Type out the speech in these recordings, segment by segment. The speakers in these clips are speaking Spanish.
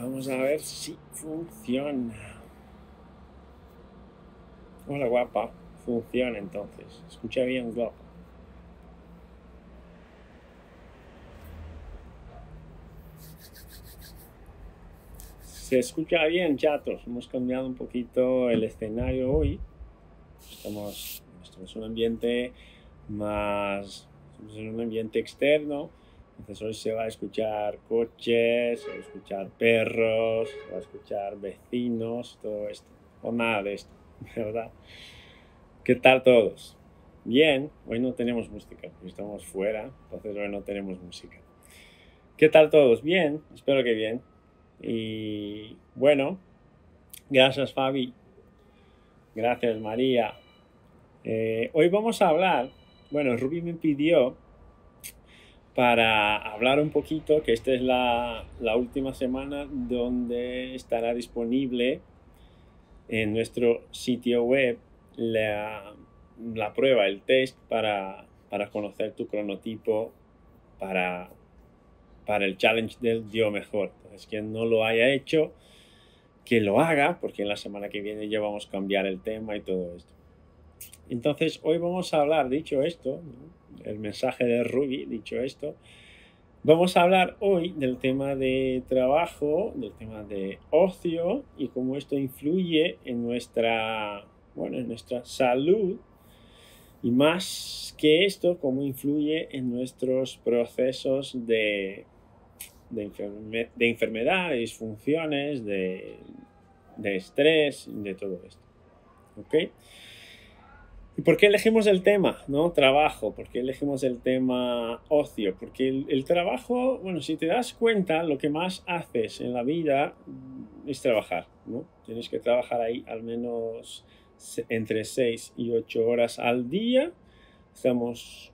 Vamos a ver si funciona. Hola guapa. Funciona entonces. Escucha bien guapa. Se escucha bien, chatos. Hemos cambiado un poquito el escenario hoy. Estamos, estamos en un ambiente más. Estamos en un ambiente externo. Entonces hoy se va a escuchar coches, se va a escuchar perros, se va a escuchar vecinos, todo esto. O nada de esto, ¿verdad? ¿Qué tal todos? Bien, hoy no tenemos música, estamos fuera, entonces hoy no tenemos música. ¿Qué tal todos? Bien, espero que bien. Y bueno, gracias Fabi, gracias María. Eh, hoy vamos a hablar, bueno, Ruby me pidió para hablar un poquito, que esta es la, la última semana donde estará disponible en nuestro sitio web la, la prueba, el test para, para, conocer tu cronotipo para, para el challenge del Yo Mejor. Entonces, quien no lo haya hecho, que lo haga, porque en la semana que viene ya vamos a cambiar el tema y todo esto. Entonces, hoy vamos a hablar, dicho esto, el mensaje de Ruby, dicho esto, vamos a hablar hoy del tema de trabajo, del tema de ocio y cómo esto influye en nuestra, bueno, en nuestra salud y más que esto, cómo influye en nuestros procesos de, de, de enfermedad, de disfunciones, de, de estrés, de todo esto. ¿Ok? ¿Y por qué elegimos el tema, no? Trabajo, ¿por qué elegimos el tema ocio? Porque el, trabajo, bueno, si te das cuenta, lo que más haces en la vida es trabajar, ¿no? Tienes que trabajar ahí al menos entre 6 y 8 horas al día. Estamos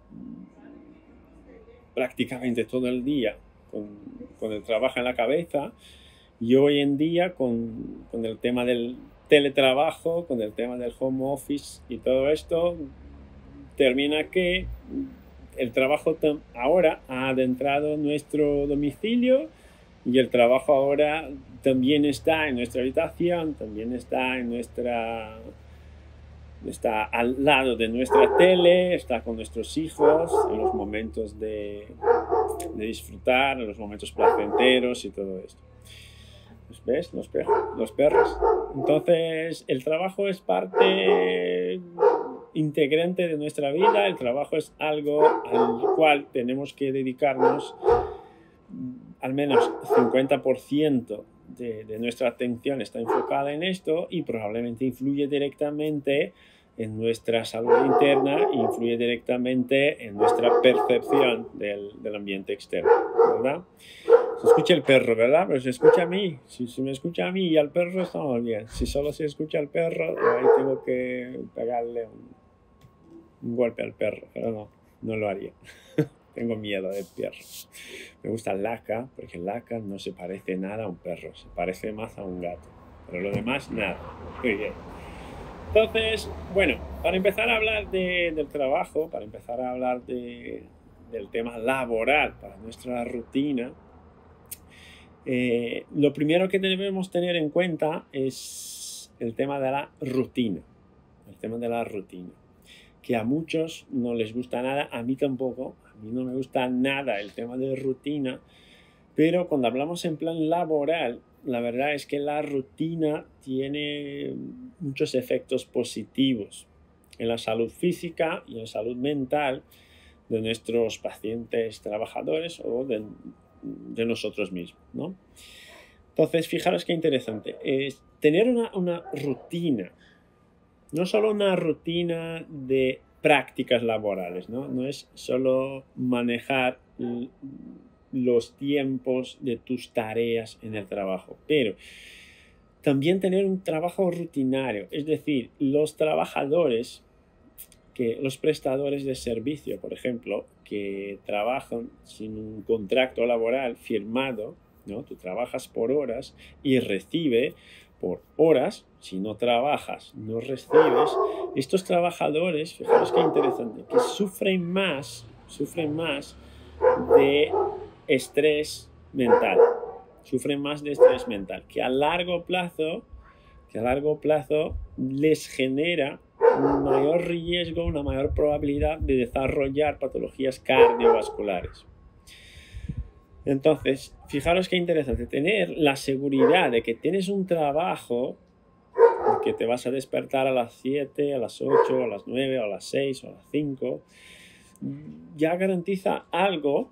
prácticamente todo el día con, con el trabajo en la cabeza y hoy en día con, con el tema del teletrabajo, con el tema del home office y todo esto, termina que el trabajo ahora ha adentrado nuestro domicilio y el trabajo ahora también está en nuestra habitación, también está en nuestra está al lado de nuestra tele, está con nuestros hijos en los momentos de, de disfrutar, en los momentos placenteros y todo esto. ¿Ves? Los los perros. Entonces, el trabajo es parte integrante de nuestra vida, el trabajo es algo al cual tenemos que dedicarnos al menos 50% de, de nuestra atención está enfocada en esto y probablemente influye directamente en nuestra salud interna e influye directamente en nuestra percepción del, del ambiente externo, ¿verdad? Se escucha el perro, ¿verdad? Pero se escucha a mí. Si, me escucha a mí y al perro, estamos bien. Si solo se escucha al perro, ahí tengo que pegarle un, golpe al perro. Pero no, no lo haría. tengo miedo del perro. Me gusta el laca, porque el laca no se parece nada a un perro. Se parece más a un gato. Pero lo demás, nada. Muy bien. Entonces, bueno, para empezar a hablar del trabajo, para empezar a hablar de, del tema laboral, para nuestra rutina, eh, lo primero que debemos tener en cuenta es el tema de la rutina. El tema de la rutina. Que a muchos no les gusta nada, a mí tampoco. A mí no me gusta nada el tema de rutina. Pero cuando hablamos en plan laboral, la verdad es que la rutina tiene muchos efectos positivos en la salud física y en la salud mental de nuestros pacientes trabajadores o de, de nosotros mismos, ¿no? Entonces, fijaros qué interesante. Es tener una, una rutina, no solo una rutina de prácticas laborales, ¿no? No es solo manejar los tiempos de tus tareas en el trabajo, pero también tener un trabajo rutinario, es decir, los trabajadores, que los prestadores de servicio, por ejemplo, que trabajan sin un contrato laboral firmado, ¿no? Tú trabajas por horas y recibe por horas, si no trabajas, no recibes. Estos trabajadores, fijaros qué interesante, que sufren más, sufren más de estrés mental. Sufren más de estrés mental, que a largo plazo, que a largo plazo les genera un mayor riesgo, una mayor probabilidad de desarrollar patologías cardiovasculares. Entonces, fijaros qué interesante, tener la seguridad de que tienes un trabajo, que te vas a despertar a las 7, a las 8, a las 9, a las 6 o a las 5, ya garantiza algo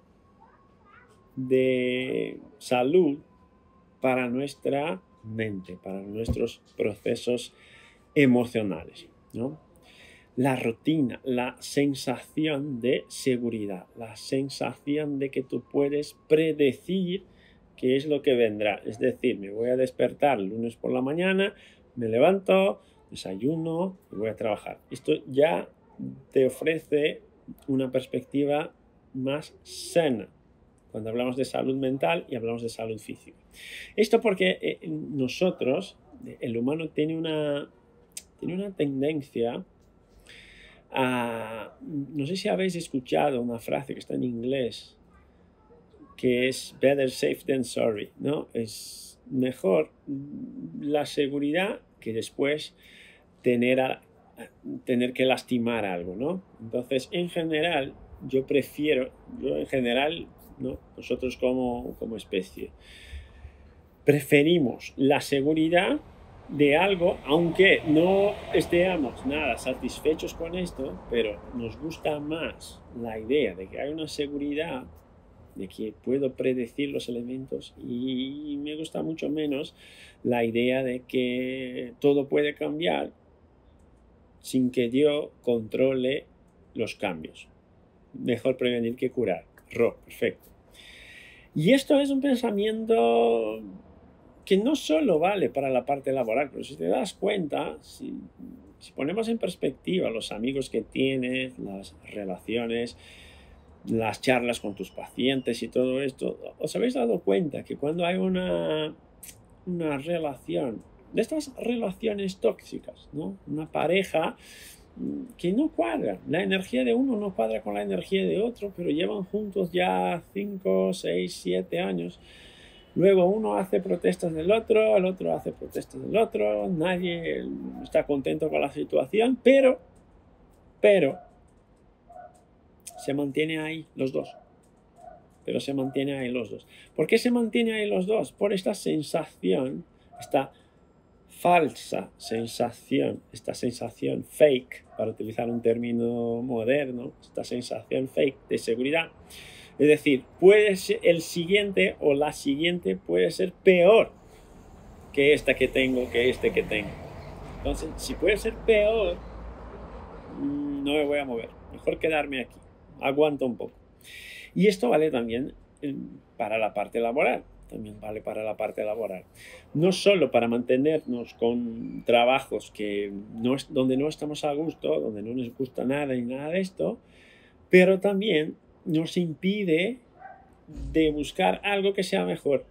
de salud para nuestra mente, para nuestros procesos emocionales. ¿no? La rutina, la sensación de seguridad, la sensación de que tú puedes predecir qué es lo que vendrá. Es decir, me voy a despertar el lunes por la mañana, me levanto, desayuno y voy a trabajar. Esto ya te ofrece una perspectiva más sana cuando hablamos de salud mental y hablamos de salud física. Esto porque eh, nosotros, el humano tiene una, tiene una tendencia a... No sé si habéis escuchado una frase que está en inglés, que es better safe than sorry, ¿no? Es mejor la seguridad que después tener, tener que lastimar algo, ¿no? Entonces, en general, yo prefiero, yo en general, ¿no? nosotros como, como especie, preferimos la seguridad de algo, aunque no estemos nada satisfechos con esto, pero nos gusta más la idea de que hay una seguridad, de que puedo predecir los elementos y me gusta mucho menos la idea de que todo puede cambiar sin que yo controle los cambios. Mejor prevenir que curar. Ro, perfecto. Y esto es un pensamiento que no solo vale para la parte laboral, pero si te das cuenta, si, ponemos en perspectiva los amigos que tienes, las relaciones, las charlas con tus pacientes y todo esto, os habéis dado cuenta que cuando hay una, una relación, de estas relaciones tóxicas, ¿no? Una pareja que no cuadra, la energía de uno no cuadra con la energía de otro, pero llevan juntos ya 5, 6, 7 años Luego uno hace protestas del otro, el otro hace protestas del otro, nadie está contento con la situación, pero, pero, se mantiene ahí los dos. Pero se mantiene ahí los dos. ¿Por qué se mantiene ahí los dos? Por esta sensación, esta falsa sensación, esta sensación fake, para utilizar un término moderno, esta sensación fake de seguridad es decir, puede ser el siguiente o la siguiente puede ser peor que esta que tengo, que este que tengo. Entonces, si puede ser peor, mm, no me voy a mover. Mejor quedarme aquí. Aguanto un poco. Y esto vale también eh, para la parte laboral. También vale para la parte laboral. No solo para mantenernos con trabajos que no, donde no estamos a gusto, donde no nos gusta nada y nada de esto, pero también nos impide de buscar algo que sea mejor.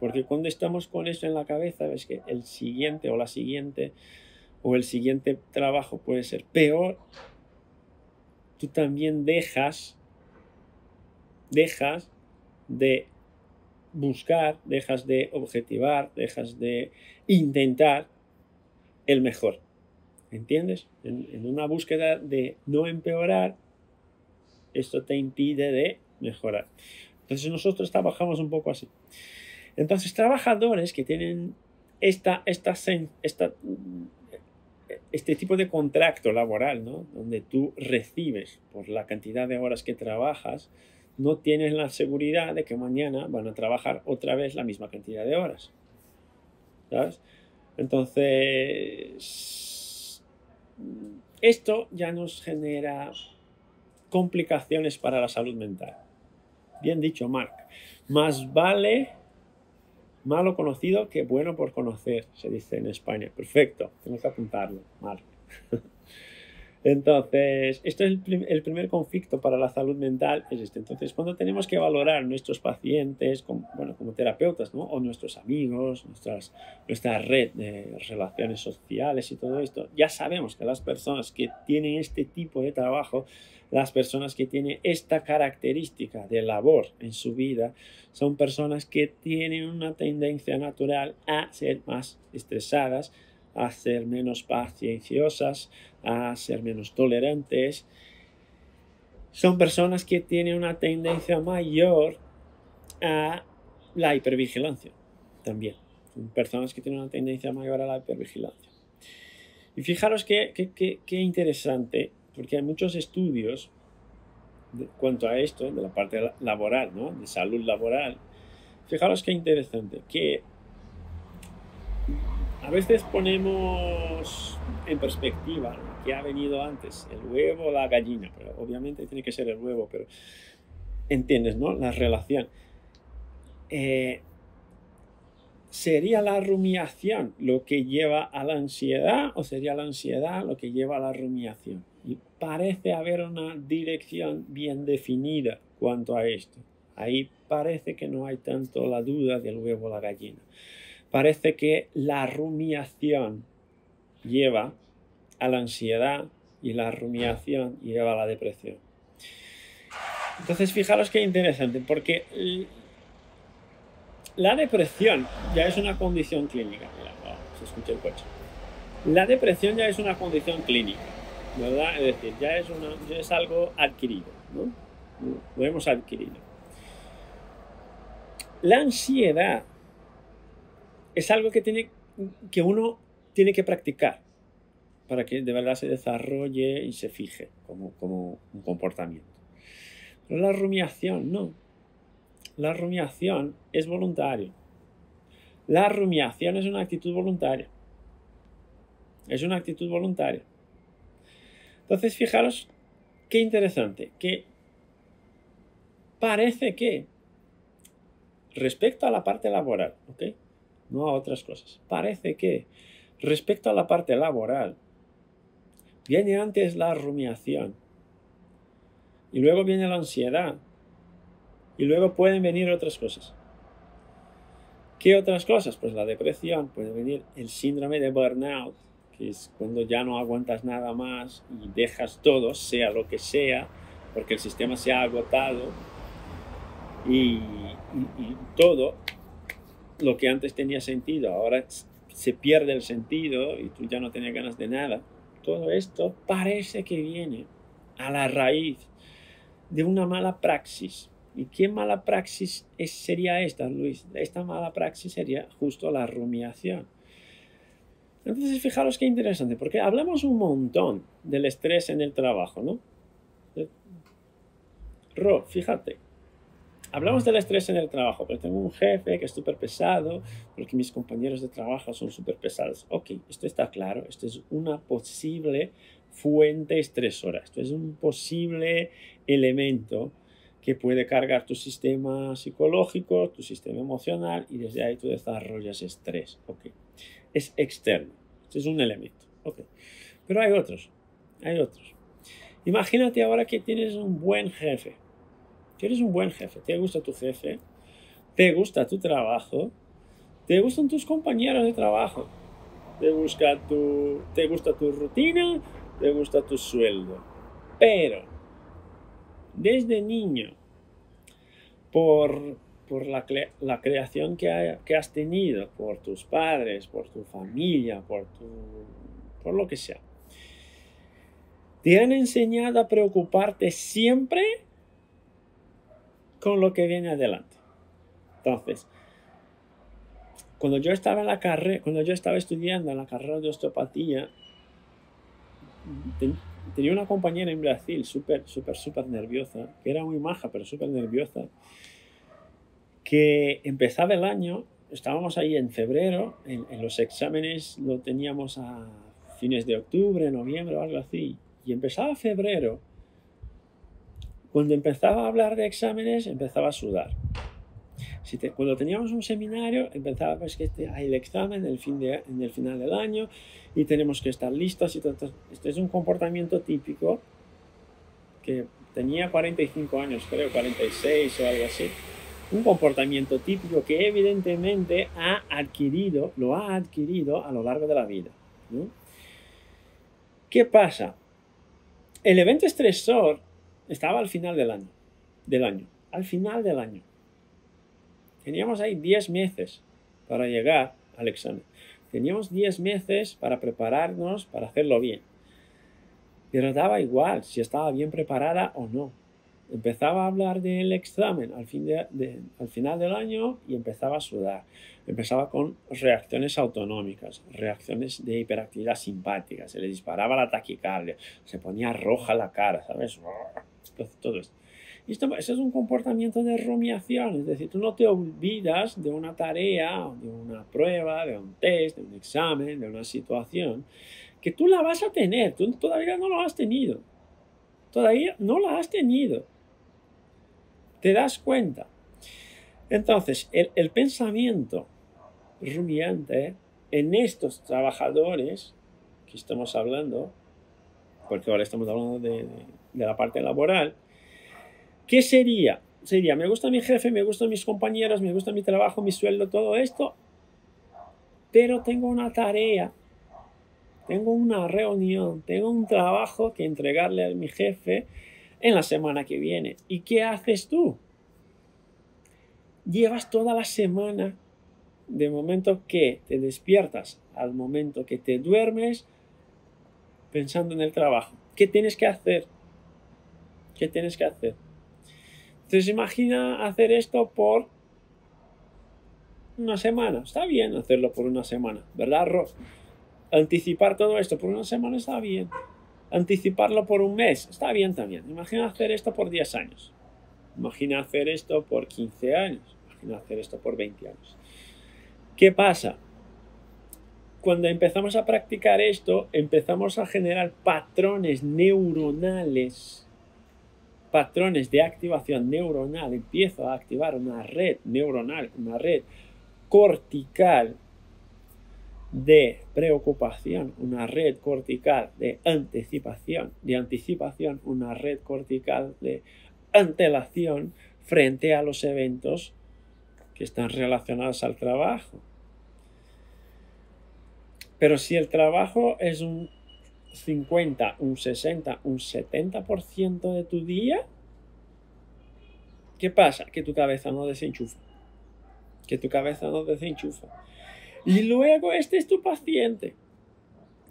Porque cuando estamos con eso en la cabeza, ves que el siguiente o la siguiente o el siguiente trabajo puede ser peor, tú también dejas de buscar, dejas de objetivar, dejas de intentar el mejor. ¿Entiendes? en una búsqueda de no empeorar, esto te impide de mejorar. Entonces nosotros trabajamos un poco así. Entonces trabajadores que tienen esta, esta, esta, este tipo de contrato laboral, ¿no? donde tú recibes por la cantidad de horas que trabajas, no tienes la seguridad de que mañana van a trabajar otra vez la misma cantidad de horas. ¿Sabes? Entonces, esto ya nos genera complicaciones para la salud mental. Bien dicho, Mark. Más vale malo conocido que bueno por conocer, se dice en España. Perfecto, tengo que apuntarlo, Mark. Entonces, esto es el, primer conflicto para la salud mental, es este. Entonces, cuando tenemos que valorar nuestros pacientes, como, bueno, como terapeutas, ¿no? o nuestros amigos, nuestras, nuestra red de relaciones sociales y todo esto, ya sabemos que las personas que tienen este tipo de trabajo, las personas que tienen esta característica de labor en su vida, son personas que tienen una tendencia natural a ser más estresadas, a ser menos pacienciosas, a ser menos tolerantes. Son personas que tienen una tendencia mayor a la hipervigilancia también. Son personas que tienen una tendencia mayor a la hipervigilancia. Y fijaros qué, qué, interesante, porque hay muchos estudios de, cuanto a esto, de la parte laboral, ¿no? de salud laboral. Fijaros qué interesante, que a veces ponemos en perspectiva lo que ha venido antes, el huevo o la gallina, pero obviamente tiene que ser el huevo, pero entiendes, ¿no? La relación. Eh, ¿Sería la rumiación lo que lleva a la ansiedad o sería la ansiedad lo que lleva a la rumiación? Y parece haber una dirección bien definida cuanto a esto. Ahí parece que no hay tanto la duda del huevo o la gallina parece que la rumiación lleva a la ansiedad y la rumiación lleva a la depresión. Entonces, fijaros qué interesante, porque la depresión ya es una condición clínica. Mira, se escucha el coche. La depresión ya es una condición clínica, ¿verdad? Es decir, ya es, una, ya es algo adquirido, ¿no? Lo hemos adquirido. La ansiedad es algo que, tiene, que uno tiene que practicar para que de verdad se desarrolle y se fije como, como un comportamiento. Pero la rumiación no. La rumiación es voluntario. La rumiación es una actitud voluntaria. Es una actitud voluntaria. Entonces, fijaros qué interesante, que parece que respecto a la parte laboral, ¿ok? No a otras cosas. Parece que respecto a la parte laboral, viene antes la rumiación y luego viene la ansiedad y luego pueden venir otras cosas. ¿Qué otras cosas? Pues la depresión, puede venir el síndrome de burnout, que es cuando ya no aguantas nada más y dejas todo, sea lo que sea, porque el sistema se ha agotado y, y todo lo que antes tenía sentido, ahora se pierde el sentido y tú ya no tienes ganas de nada. Todo esto parece que viene a la raíz de una mala praxis. ¿Y qué mala praxis sería esta, Luis? Esta mala praxis sería justo la rumiación. Entonces, fijaros qué interesante, porque hablamos un montón del estrés en el trabajo, ¿no? Ro, fíjate, Hablamos del estrés en el trabajo, pero tengo un jefe que es súper pesado, porque mis compañeros de trabajo son súper pesados. Ok, esto está claro, esto es una posible fuente estresora, esto es un posible elemento que puede cargar tu sistema psicológico, tu sistema emocional y desde ahí tú desarrollas estrés. Ok, es externo, esto es un elemento. Ok, pero hay otros, hay otros. Imagínate ahora que tienes un buen jefe, eres un buen jefe, te gusta tu jefe, te gusta tu trabajo, te gustan tus compañeros de trabajo, te, tu, te gusta tu rutina, te gusta tu sueldo. Pero, desde niño, por, por la, la, creación que, que, has tenido, por tus padres, por tu familia, por, tu, por lo que sea, te han enseñado a preocuparte siempre con lo que viene adelante. Entonces, cuando yo estaba en la carrera, cuando yo estaba estudiando en la carrera de osteopatía, tenía una compañera en Brasil súper, súper, súper nerviosa, que era muy maja, pero súper nerviosa, que empezaba el año, estábamos ahí en febrero, en, los exámenes lo teníamos a fines de octubre, noviembre o algo así, y empezaba febrero cuando empezaba a hablar de exámenes, empezaba a sudar. Si cuando teníamos un seminario, empezaba pues que este, hay el examen en el, fin de, en el final del año y tenemos que estar listos. Y todo, este es un comportamiento típico que tenía 45 años, creo, 46 o algo así. Un comportamiento típico que evidentemente ha adquirido, lo ha adquirido a lo largo de la vida. ¿Qué pasa? El evento estresor estaba al final del año, del año, al final del año. Teníamos ahí 10 meses para llegar al examen. Teníamos 10 meses para prepararnos para hacerlo bien. Pero daba igual si estaba bien preparada o no. Empezaba a hablar del examen al, fin al final del año y empezaba a sudar. Empezaba con reacciones autonómicas, reacciones de hiperactividad simpática. Se le disparaba la taquicardia, se ponía roja la cara, ¿sabes? Todo esto. Y esto, eso es un comportamiento de rumiación, es decir, tú no te olvidas de una tarea, de una prueba, de un test, de un examen, de una situación, que tú la vas a tener, tú todavía no lo has tenido. Todavía no la has tenido. ¿Te das cuenta? Entonces, el, el pensamiento rumiante en estos trabajadores que estamos hablando, porque ahora estamos hablando de la parte laboral, ¿qué sería? Sería, me gusta mi jefe, me gustan mis compañeros, me gusta mi trabajo, mi sueldo, todo esto, pero tengo una tarea tengo una reunión, tengo un trabajo que entregarle a mi jefe en la semana que viene. ¿Y qué haces tú? Llevas toda la semana, de momento que te despiertas al momento que te duermes, pensando en el trabajo. ¿Qué tienes que hacer? ¿Qué tienes que hacer? Entonces imagina hacer esto por una semana. Está bien hacerlo por una semana, ¿verdad, Ross? Anticipar todo esto por una semana está bien. Anticiparlo por un mes está bien también. Imagina hacer esto por 10 años. Imagina hacer esto por 15 años. Imagina hacer esto por 20 años. ¿Qué pasa? Cuando empezamos a practicar esto, empezamos a generar patrones neuronales, patrones de activación neuronal. Empiezo a activar una red neuronal, una red cortical de preocupación, una red cortical de anticipación, de anticipación, una red cortical de antelación frente a los eventos que están relacionados al trabajo. Pero si el trabajo es un 50, un 60, un 70% de tu día, ¿qué pasa? Que tu cabeza no desenchufa. Que tu cabeza no desenchufa. Y luego este es tu paciente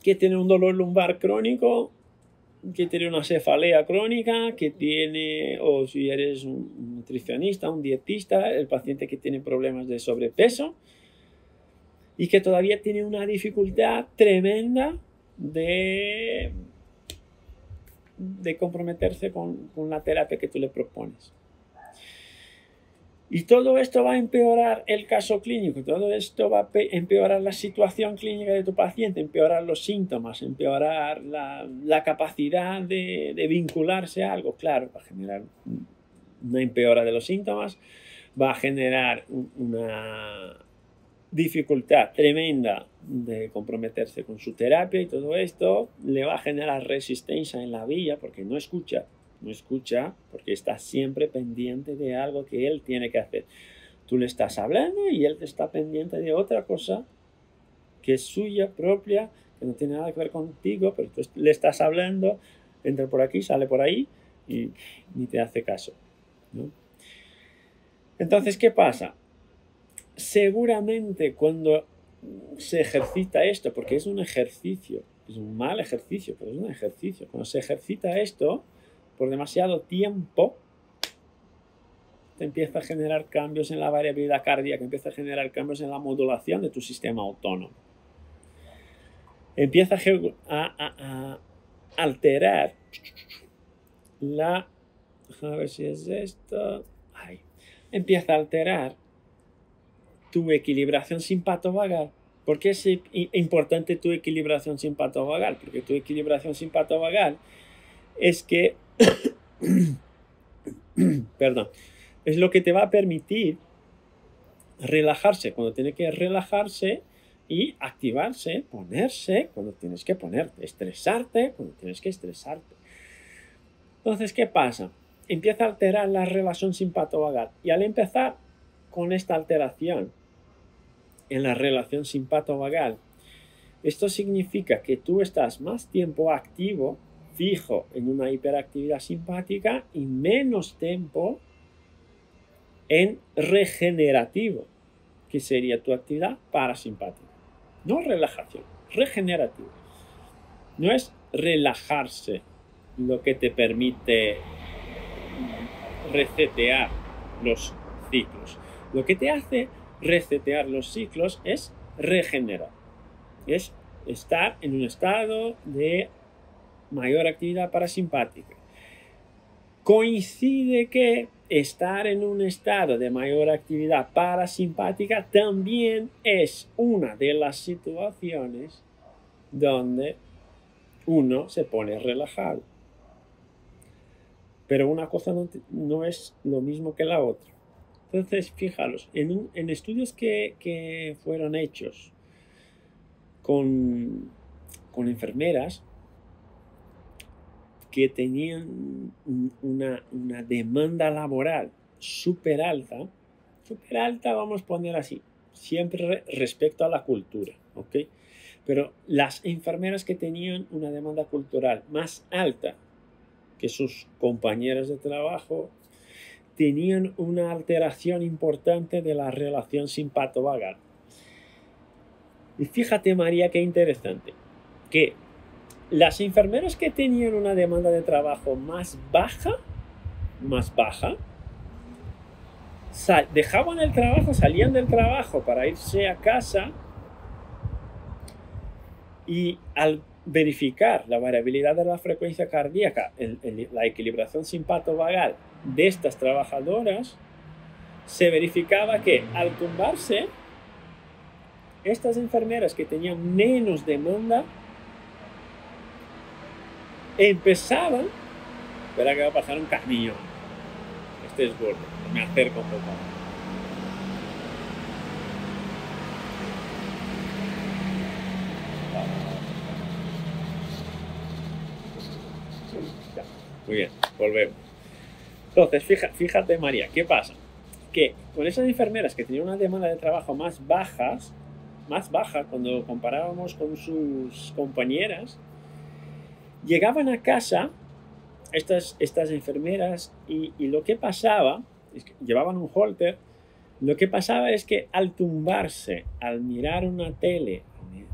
que tiene un dolor lumbar crónico, que tiene una cefalea crónica, que tiene, o si eres un nutricionista, un dietista, el paciente que tiene problemas de sobrepeso y que todavía tiene una dificultad tremenda de, de comprometerse con, con la terapia que tú le propones. Y todo esto va a empeorar el caso clínico, todo esto va a empeorar la situación clínica de tu paciente, empeorar los síntomas, empeorar la, capacidad de, de, vincularse a algo. Claro, va a generar una empeora de los síntomas, va a generar una dificultad tremenda de comprometerse con su terapia y todo esto le va a generar resistencia en la vía porque no escucha no escucha porque está siempre pendiente de algo que él tiene que hacer. Tú le estás hablando y él está pendiente de otra cosa que es suya propia, que no tiene nada que ver contigo, pero tú le estás hablando, entra por aquí, sale por ahí y ni te hace caso. Entonces, ¿qué pasa? Seguramente cuando se ejercita esto, porque es un ejercicio, es un mal ejercicio, pero es un ejercicio, cuando se ejercita esto, por demasiado tiempo, te empieza a generar cambios en la variabilidad cardíaca, empieza a generar cambios en la modulación de tu sistema autónomo. Empieza a, alterar la... A ver si es esto. empieza a alterar tu equilibración simpatovagal. ¿Por qué es importante tu equilibración simpatovagal? Porque tu equilibración simpatovagal es que perdón, es lo que te va a permitir relajarse cuando tiene que relajarse y activarse, ponerse cuando tienes que ponerte, estresarte cuando tienes que estresarte. Entonces, ¿qué pasa? Empieza a alterar la relación simpato-vagal y al empezar con esta alteración en la relación simpato-vagal, esto significa que tú estás más tiempo activo, fijo en una hiperactividad simpática y menos tiempo en regenerativo, que sería tu actividad parasimpática. No relajación, regenerativa. No es relajarse lo que te permite resetear los ciclos. Lo que te hace resetear los ciclos es regenerar. Es estar en un estado de mayor actividad parasimpática. Coincide que estar en un estado de mayor actividad parasimpática también es una de las situaciones donde uno se pone relajado. Pero una cosa no, es lo mismo que la otra. Entonces, fijaros, en, estudios que, fueron hechos con, con enfermeras, que tenían una, demanda laboral súper alta, súper alta vamos a poner así, siempre respecto a la cultura, ¿ok? Pero las enfermeras que tenían una demanda cultural más alta que sus compañeros de trabajo, tenían una alteración importante de la relación simpato-vagal. Y fíjate María, qué interesante, que las enfermeras que tenían una demanda de trabajo más baja, más baja, dejaban el trabajo, salían del trabajo para irse a casa y al verificar la variabilidad de la frecuencia cardíaca, la equilibración simpato-vagal de estas trabajadoras, se verificaba que al tumbarse, estas enfermeras que tenían menos demanda empezaban. Espera que va a pasar un camión. Este es gordo. Me acerco un poco. Muy bien, volvemos. Entonces, fíjate, María, ¿qué pasa? Que con esas enfermeras que tenían una demanda de trabajo más bajas, más baja cuando comparábamos con sus compañeras, llegaban a casa estas, estas enfermeras y, lo que pasaba, es que llevaban un holter, lo que pasaba es que al tumbarse, al mirar una tele,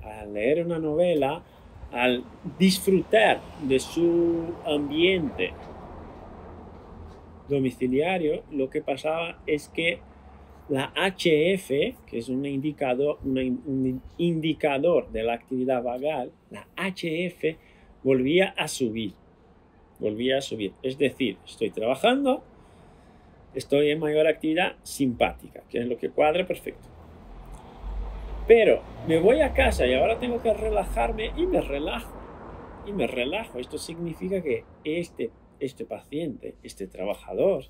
al leer una novela, al disfrutar de su ambiente domiciliario, lo que pasaba es que la HF, que es un indicador, un indicador de la actividad vagal, la HF volvía a subir. Volvía a subir. Es decir, estoy trabajando, estoy en mayor actividad simpática, que es lo que cuadra perfecto. Pero me voy a casa y ahora tengo que relajarme y me relajo. Y me relajo. Esto significa que este, este paciente, este trabajador,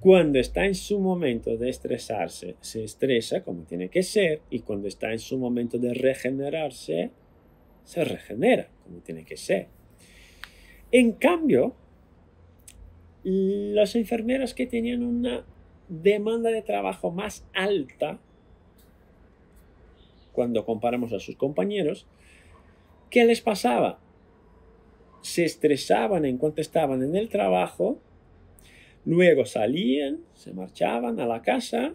cuando está en su momento de estresarse, se estresa como tiene que ser y cuando está en su momento de regenerarse, se regenera como tiene que ser. En cambio, las enfermeras que tenían una demanda de trabajo más alta, cuando comparamos a sus compañeros, ¿qué les pasaba? Se estresaban en cuanto estaban en el trabajo, luego salían, se marchaban a la casa,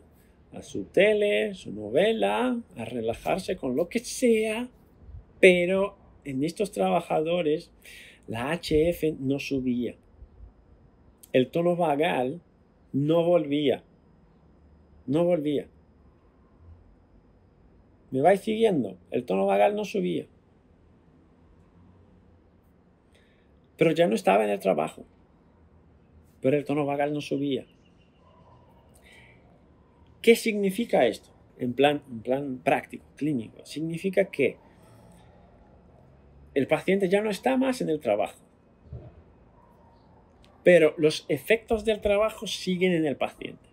a su tele, su novela, a relajarse con lo que sea, pero en estos trabajadores la HF no subía. El tono vagal no volvía. No volvía. ¿Me vais siguiendo? El tono vagal no subía. Pero ya no estaba en el trabajo. Pero el tono vagal no subía. ¿Qué significa esto? En plan, en plan práctico, clínico. Significa que el paciente ya no está más en el trabajo. Pero los efectos del trabajo siguen en el paciente.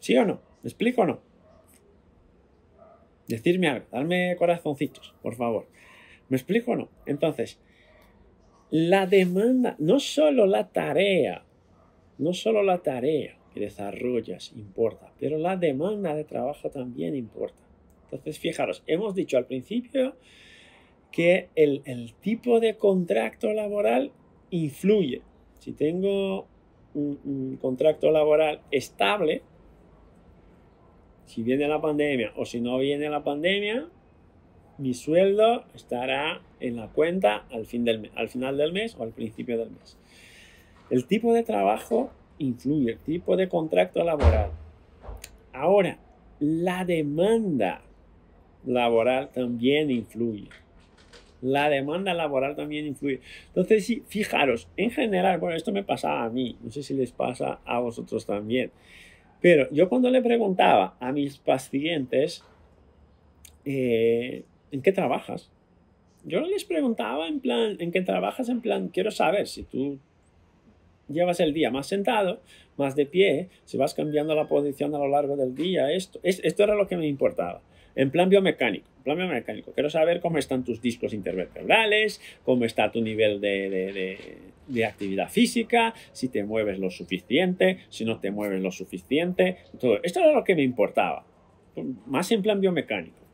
¿Sí o no? ¿Me explico o no? Decirme algo, darme corazoncitos, por favor. ¿Me explico o no? Entonces, la demanda, no solo la tarea, no solo la tarea que desarrollas importa, pero la demanda de trabajo también importa. Entonces, fijaros, hemos dicho al principio que el, tipo de contrato laboral influye. Si tengo un, contrato laboral estable, si viene la pandemia o si no viene la pandemia, mi sueldo estará en la cuenta al, fin del, al final del mes o al principio del mes. El tipo de trabajo influye, el tipo de contrato laboral. Ahora, la demanda laboral también influye. La demanda laboral también influye. Entonces, sí, fijaros, en general, bueno, esto me pasaba a mí, no sé si les pasa a vosotros también, pero yo cuando le preguntaba a mis pacientes, eh, ¿en qué trabajas? Yo les preguntaba en plan, ¿en qué trabajas? En plan, quiero saber si tú llevas el día más sentado, más de pie, si vas cambiando la posición a lo largo del día, esto, esto era lo que me importaba. En plan biomecánico, en plan biomecánico, quiero saber cómo están tus discos intervertebrales, cómo está tu nivel de, de, de, actividad física, si te mueves lo suficiente, si no te mueves lo suficiente, todo. Esto era lo que me importaba, más en plan biomecánico.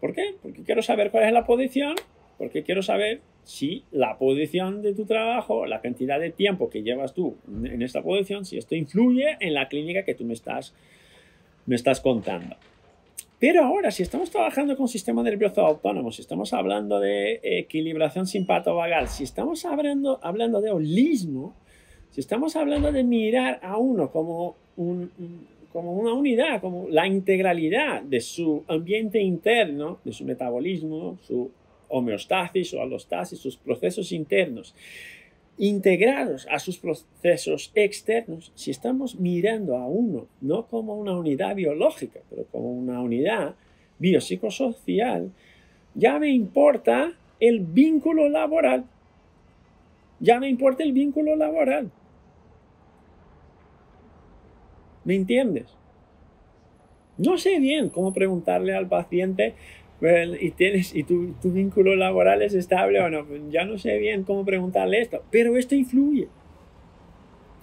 ¿Por qué? Porque quiero saber cuál es la posición, porque quiero saber si la posición de tu trabajo, la cantidad de tiempo que llevas tú en esta posición, si esto influye en la clínica que tú me estás, me estás contando. Pero ahora, si estamos trabajando con sistema nervioso autónomo, si estamos hablando de equilibración simpato-vagal, si estamos hablando, hablando de holismo, si estamos hablando de mirar a uno como, como una unidad, como la integralidad de su ambiente interno, de su metabolismo, su homeostasis o alostasis, sus procesos internos, integrados a sus procesos externos, si estamos mirando a uno no como una unidad biológica, pero como una unidad biopsicosocial, ya me importa el vínculo laboral. Ya me importa el vínculo laboral. ¿Me entiendes? No sé bien cómo preguntarle al paciente y tienes y tu, tu, vínculo laboral es estable o no. Ya no sé bien cómo preguntarle esto, pero esto influye.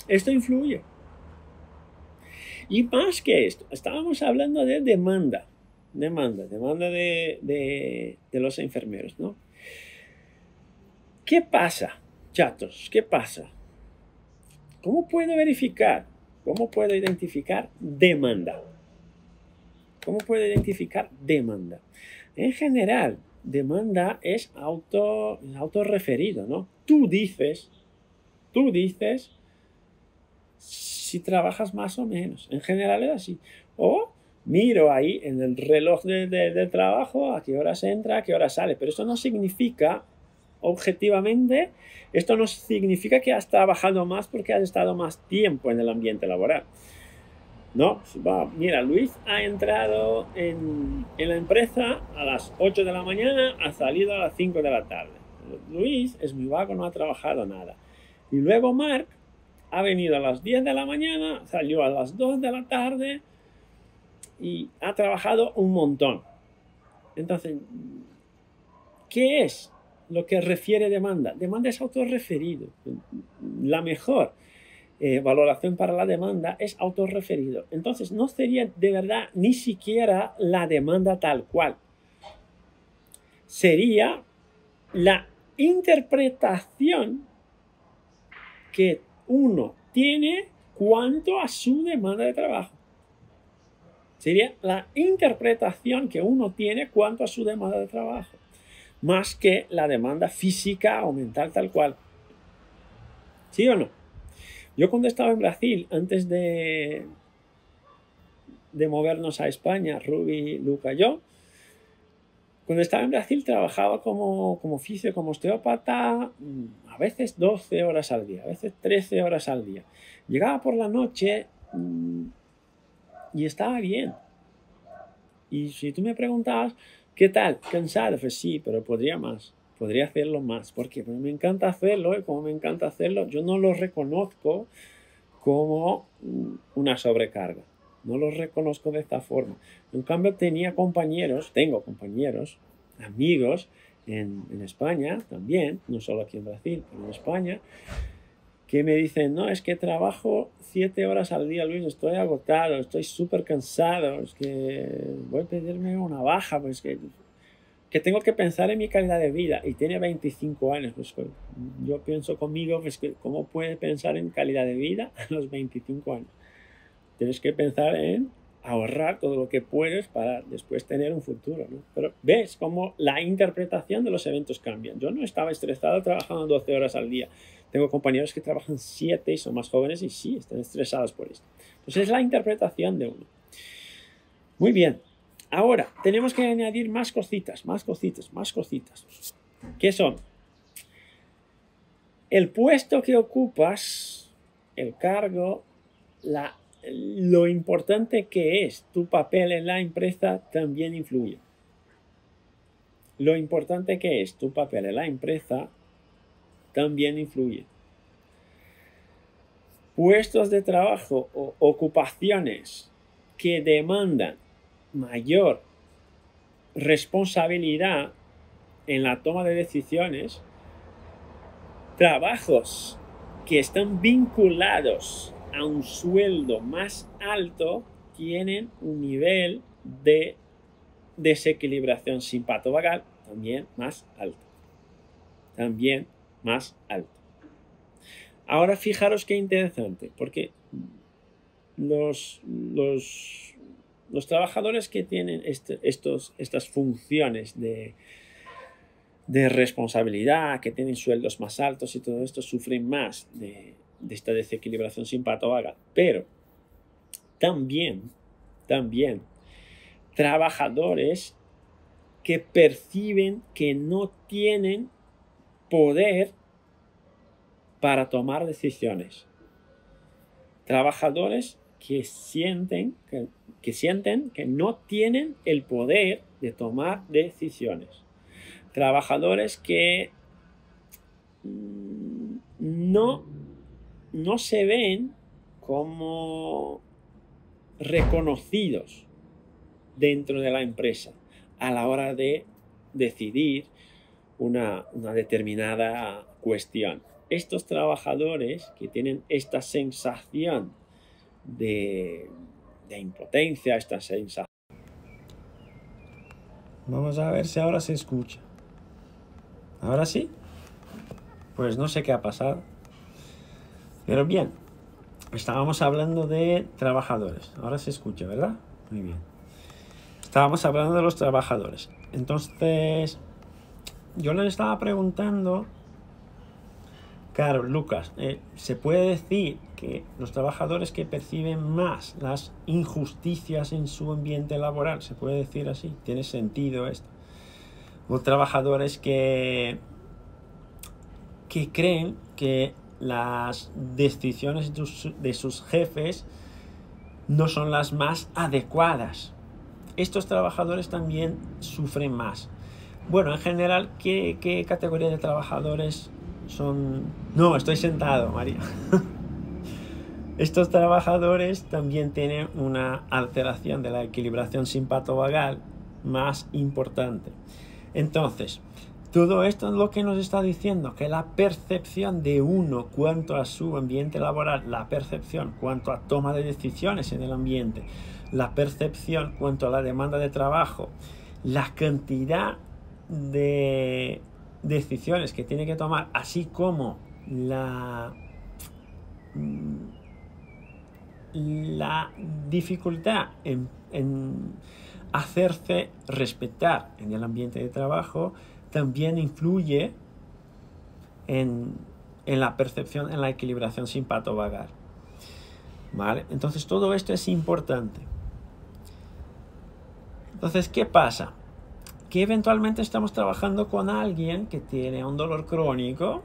Esto influye. Y más que esto, estábamos hablando de demanda, demanda, demanda de, de, de los enfermeros, ¿no? ¿Qué pasa, chatos? ¿Qué pasa? ¿Cómo puedo verificar? ¿Cómo puedo identificar demanda? ¿Cómo puedo identificar demanda? En general, demanda es auto, autorreferido, ¿no? Tú dices, tú dices si trabajas más o menos. En general es así. O miro ahí en el reloj de, de, trabajo a qué horas entra, a qué hora sale. Pero esto no significa, objetivamente, esto no significa que has trabajado más porque has estado más tiempo en el ambiente laboral. No, mira, Luis ha entrado en, la empresa a las 8 de la mañana, ha salido a las 5 de la tarde. Luis es muy vago, no ha trabajado nada. Y luego Mark ha venido a las 10 de la mañana, salió a las 2 de la tarde y ha trabajado un montón. Entonces, ¿qué es lo que refiere demanda? Demanda es autorreferido. La mejor eh, valoración para la demanda es autorreferido. Entonces, no sería de verdad ni siquiera la demanda tal cual. Sería la interpretación que uno tiene cuanto a su demanda de trabajo. Sería la interpretación que uno tiene cuanto a su demanda de trabajo, más que la demanda física o mental tal cual. ¿Sí o no? Yo cuando estaba en Brasil, antes de, de movernos a España, Ruby, Luca yo, cuando estaba en Brasil trabajaba como, como oficio, como osteópata, mm, a veces 12 horas al día, a veces 13 horas al día. Llegaba por la noche mm, y estaba bien. Y si tú me preguntabas, ¿qué tal? ¿Cansado? Pues sí, pero podría más podría hacerlo más. ¿Por qué? Porque me encanta hacerlo y como me encanta hacerlo, yo no lo reconozco como una sobrecarga. no los reconozco de esta forma. En cambio, tenía compañeros, tengo compañeros, amigos en, en España también, no solo aquí en Brasil, pero en España, que me dicen, no, es que trabajo siete horas al día, Luis, estoy agotado, estoy súper cansado, es que voy a pedirme una baja, pues que, que tengo que pensar en mi calidad de vida y tiene 25 años, pues, pues yo pienso conmigo, pues que cómo puede pensar en calidad de vida a los 25 años. Tienes que pensar en ahorrar todo lo que puedes para después tener un futuro. ¿no? Pero ves cómo la interpretación de los eventos cambia. Yo no estaba estresado trabajando 12 horas al día. Tengo compañeros que trabajan 7 y son más jóvenes y sí, están estresados por esto. Entonces es la interpretación de uno. Muy bien. Ahora, tenemos que añadir más cositas, más cositas, más cositas. ¿Qué son? El puesto que ocupas, el cargo, la lo importante que es tu papel en la empresa también influye. Lo importante que es tu papel en la empresa también influye. Puestos de trabajo o ocupaciones que demandan mayor responsabilidad en la toma de decisiones, trabajos que están vinculados a un sueldo más alto tienen un nivel de desequilibración simpatovagal también más alto. También más alto. Ahora fijaros qué interesante, porque los, los, los trabajadores que tienen este, estos, estas funciones de, de responsabilidad, que tienen sueldos más altos y todo esto, sufren más de, esta desequilibración simpatovagal. Pero también, también, trabajadores que perciben que no tienen poder para tomar decisiones. Trabajadores que sienten que, que, sienten que no tienen el poder de tomar decisiones. Trabajadores que mm, no no se ven como reconocidos dentro de la empresa a la hora de decidir una, determinada cuestión. Estos trabajadores que tienen esta sensación de, impotencia, esta sensación... Vamos a ver si ahora se escucha. ¿Ahora sí? Pues no sé qué ha pasado. Pero bien, estábamos hablando de trabajadores. Ahora se escucha, ¿verdad? Muy bien. Estábamos hablando de los trabajadores. Entonces, yo le estaba preguntando, claro, Lucas, eh, ¿se puede decir que los trabajadores que perciben más las injusticias en su ambiente laboral, se puede decir así? ¿Tiene sentido esto? O trabajadores que, que creen que las decisiones de sus jefes no son las más adecuadas. Estos trabajadores también sufren más. Bueno, en general, ¿qué, categoría de trabajadores son? No, estoy sentado, María. Estos trabajadores también tienen una alteración de la equilibración simpatovagal más importante. Entonces, todo esto es lo que nos está diciendo, que la percepción de uno cuanto a su ambiente laboral, la percepción cuanto a toma de decisiones en el ambiente, la percepción cuanto a la demanda de trabajo, la cantidad de decisiones que tiene que tomar, así como la, la dificultad en, en hacerse respetar en el ambiente de trabajo, también influye en, la percepción, en la equilibración simpatovagal. ¿Vale? Entonces todo esto es importante. Entonces, ¿qué pasa? Que eventualmente estamos trabajando con alguien que tiene un dolor crónico,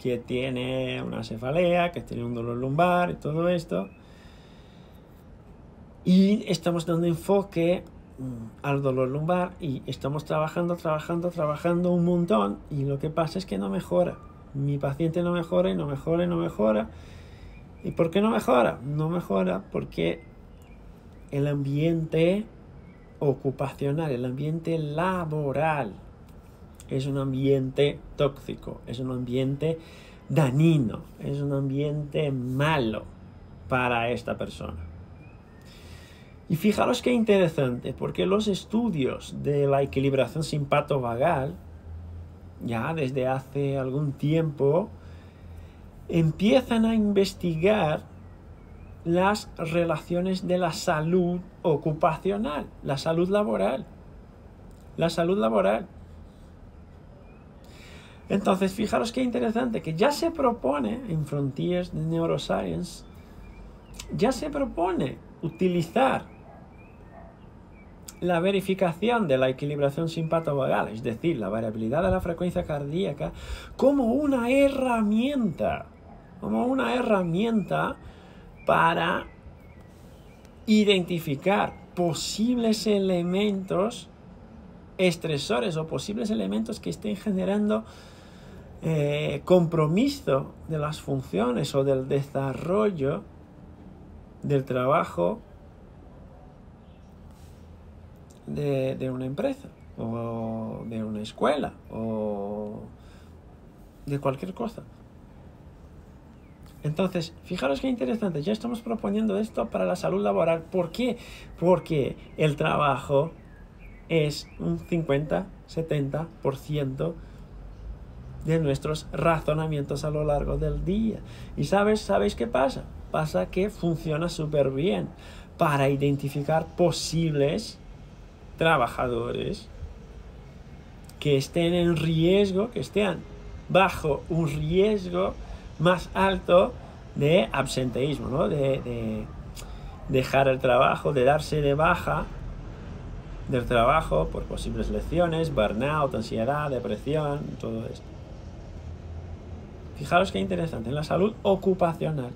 que tiene una cefalea, que tiene un dolor lumbar y todo esto. Y estamos dando enfoque al dolor lumbar y estamos trabajando, trabajando, trabajando un montón y lo que pasa es que no mejora. Mi paciente no mejora y no mejora y no mejora ¿Y por qué no mejora? No mejora porque el ambiente ocupacional, el ambiente laboral, es un ambiente tóxico, es un ambiente dañino, es un ambiente malo para esta persona. Y fijaros qué interesante, porque los estudios de la equilibración simpato-vagal, ya desde hace algún tiempo, empiezan a investigar las relaciones de la salud ocupacional, la salud laboral. La salud laboral. Entonces, fijaros qué interesante, que ya se propone en Frontiers de Neuroscience, ya se propone utilizar la verificación de la equilibración simpato-vagal, es decir, la variabilidad de la frecuencia cardíaca, como una herramienta, como una herramienta para identificar posibles elementos estresores o posibles elementos que estén generando eh, compromiso de las funciones o del desarrollo del trabajo de, una empresa o de una escuela o de cualquier cosa. Entonces, fijaros qué interesante, ya estamos proponiendo esto para la salud laboral. ¿Por qué? Porque el trabajo es un 50-70% de nuestros razonamientos a lo largo del día. ¿Y sabes, sabéis qué pasa? Pasa que funciona súper bien para identificar posibles trabajadores que estén en riesgo, que estén bajo un riesgo más alto de absenteísmo, ¿no? de, dejar el trabajo, de darse de baja del trabajo por posibles lecciones, burnout, ansiedad, depresión, todo esto. Fijaros qué interesante, en la salud ocupacional.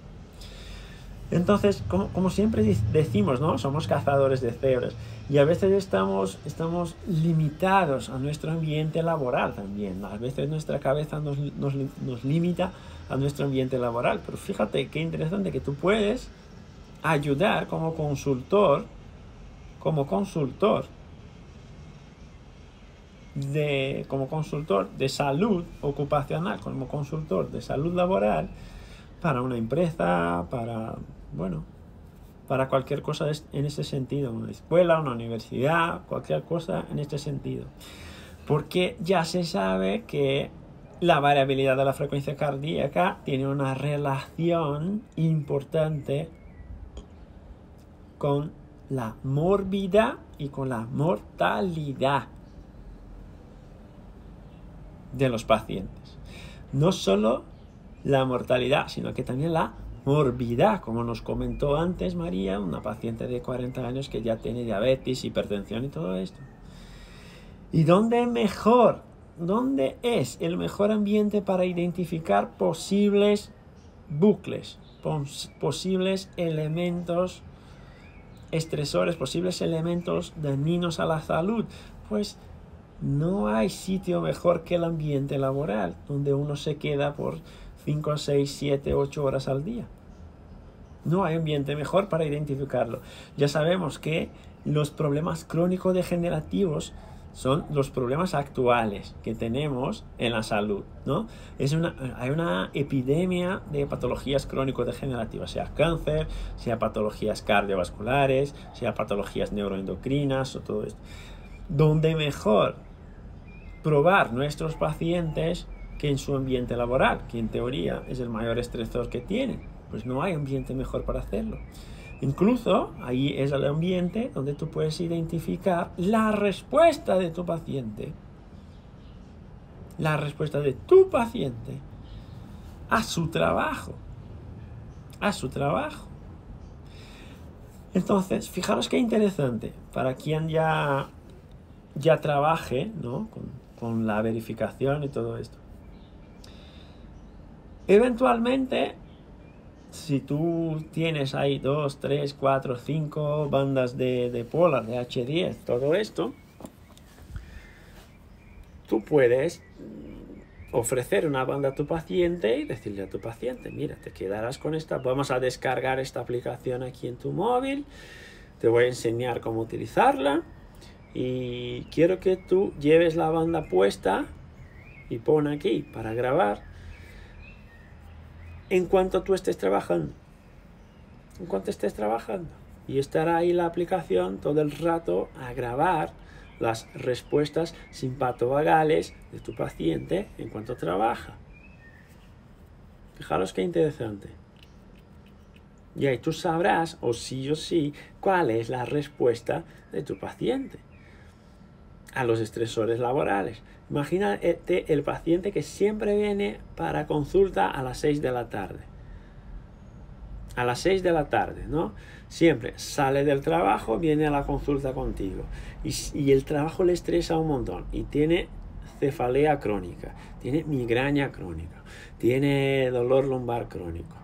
Entonces, como, siempre decimos, ¿no? Somos cazadores de cebras y a veces estamos, estamos limitados a nuestro ambiente laboral también. A veces nuestra cabeza nos, nos, nos limita a nuestro ambiente laboral. Pero fíjate qué interesante que tú puedes ayudar como consultor, como consultor, de, como consultor de salud ocupacional, como consultor de salud laboral para una empresa, para bueno, para cualquier cosa en ese sentido, una escuela, una universidad, cualquier cosa en este sentido. Porque ya se sabe que la variabilidad de la frecuencia cardíaca tiene una relación importante con la morbidad y con la mortalidad de los pacientes. No solo la mortalidad, sino que también la morbidad, como nos comentó antes María, una paciente de 40 años que ya tiene diabetes, hipertensión y todo esto. ¿Y dónde mejor? ¿Dónde es el mejor ambiente para identificar posibles bucles, posibles elementos estresores, posibles elementos dañinos a la salud? Pues no hay sitio mejor que el ambiente laboral, donde uno se queda por 5, 6, 7, 8 horas al día. No hay ambiente mejor para identificarlo. Ya sabemos que los problemas crónico-degenerativos son los problemas actuales que tenemos en la salud, ¿no? Es una, hay una epidemia de patologías crónico-degenerativas, sea cáncer, sea patologías cardiovasculares, sea patologías neuroendocrinas o todo esto. Donde mejor probar nuestros pacientes que en su ambiente laboral, que en teoría es el mayor estresor que tienen. Pues no hay ambiente mejor para hacerlo. Incluso ahí es el ambiente donde tú puedes identificar la respuesta de tu paciente. La respuesta de tu paciente a su trabajo. A su trabajo. Entonces, fijaros qué interesante. Para quien ya, ya trabaje ¿no? con, con la verificación y todo esto. Eventualmente, si tú tienes ahí 2, 3, 4, 5 bandas de, de Polar, de H10, todo esto, tú puedes ofrecer una banda a tu paciente y decirle a tu paciente, mira, te quedarás con esta, vamos a descargar esta aplicación aquí en tu móvil, te voy a enseñar cómo utilizarla y quiero que tú lleves la banda puesta y pon aquí para grabar en cuanto tú estés trabajando. En cuanto estés trabajando. Y estará ahí la aplicación todo el rato a grabar las respuestas simpatovagales de tu paciente en cuanto trabaja. Fijaros qué interesante. Y ahí tú sabrás, o sí o sí, cuál es la respuesta de tu paciente a los estresores laborales. Imagínate el paciente que siempre viene para consulta a las 6 de la tarde. A las 6 de la tarde, ¿no? Siempre sale del trabajo, viene a la consulta contigo. Y, el trabajo le estresa un montón. Y tiene cefalea crónica, tiene migraña crónica, tiene dolor lumbar crónico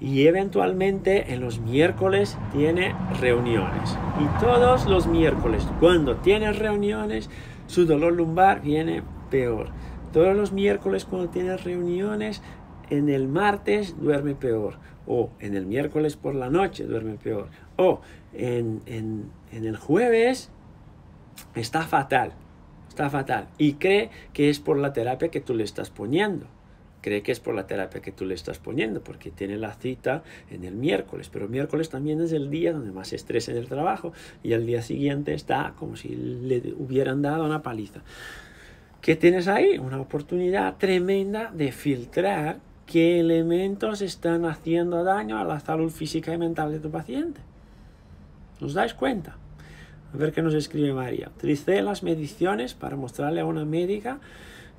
y eventualmente en los miércoles tiene reuniones. Y todos los miércoles, cuando tiene reuniones, su dolor lumbar viene peor. Todos los miércoles cuando tiene reuniones, en el martes duerme peor. O en el miércoles por la noche duerme peor. O en, en, en el jueves está fatal. Está fatal. Y cree que es por la terapia que tú le estás poniendo cree que es por la terapia que tú le estás poniendo, porque tiene la cita en el miércoles, pero el miércoles también es el día donde más estrés en el trabajo y al día siguiente está como si le hubieran dado una paliza. ¿Qué tienes ahí? Una oportunidad tremenda de filtrar qué elementos están haciendo daño a la salud física y mental de tu paciente. ¿Os dais cuenta? A ver qué nos escribe María. Utilicé las mediciones para mostrarle a una médica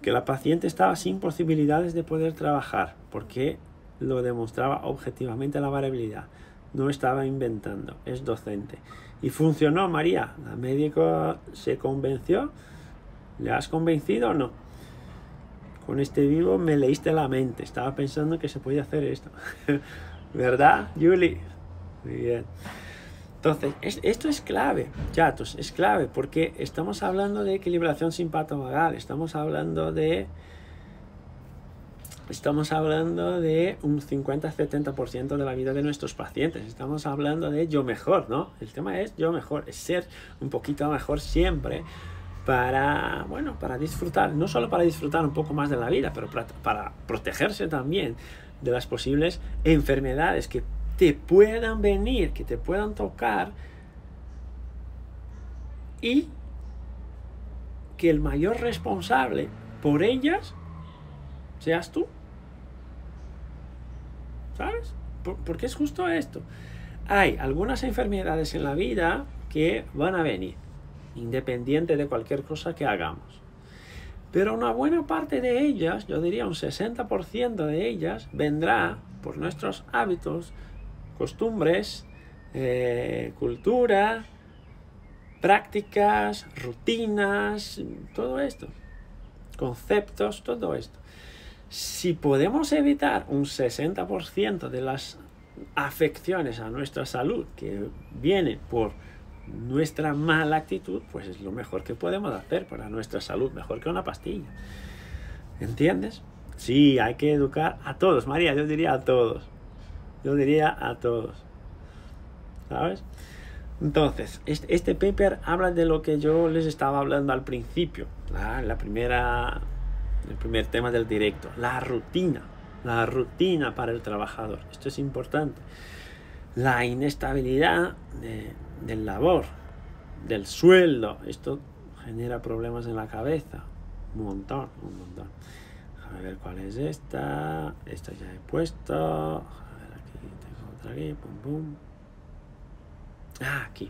que la paciente estaba sin posibilidades de poder trabajar, porque lo demostraba objetivamente la variabilidad. No estaba inventando, es docente. Y funcionó, María. La médico se convenció. ¿Le has convencido o no? Con este vivo me leíste la mente. Estaba pensando que se podía hacer esto. ¿Verdad, Julie? Muy bien. Entonces, esto es clave, chatos, es clave, porque estamos hablando de equilibración simpatovagal, estamos hablando de estamos hablando de un 50-70% de la vida de nuestros pacientes. Estamos hablando de yo mejor, ¿no? El tema es yo mejor, es ser un poquito mejor siempre para, bueno, para disfrutar, no solo para disfrutar un poco más de la vida, pero para, para protegerse también de las posibles enfermedades que te puedan venir, que te puedan tocar y que el mayor responsable por ellas seas tú. ¿Sabes? Porque es justo esto. Hay algunas enfermedades en la vida que van a venir, independiente de cualquier cosa que hagamos. Pero una buena parte de ellas, yo diría un 60% de ellas, vendrá por nuestros hábitos, costumbres, eh, cultura, prácticas, rutinas, todo esto, conceptos, todo esto. Si podemos evitar un 60% de las afecciones a nuestra salud que viene por nuestra mala actitud, pues es lo mejor que podemos hacer para nuestra salud, mejor que una pastilla. ¿Entiendes? Sí, hay que educar a todos, María, yo diría a todos. Yo diría a todos. ¿Sabes? Entonces, este, paper habla de lo que yo les estaba hablando al principio, la primera, el primer tema del directo, la rutina, la rutina para el trabajador. Esto es importante. La inestabilidad del labor, del sueldo, esto genera problemas en la cabeza, un montón, un montón. A ver cuál es esta, esta ya he puesto, Ah, aquí.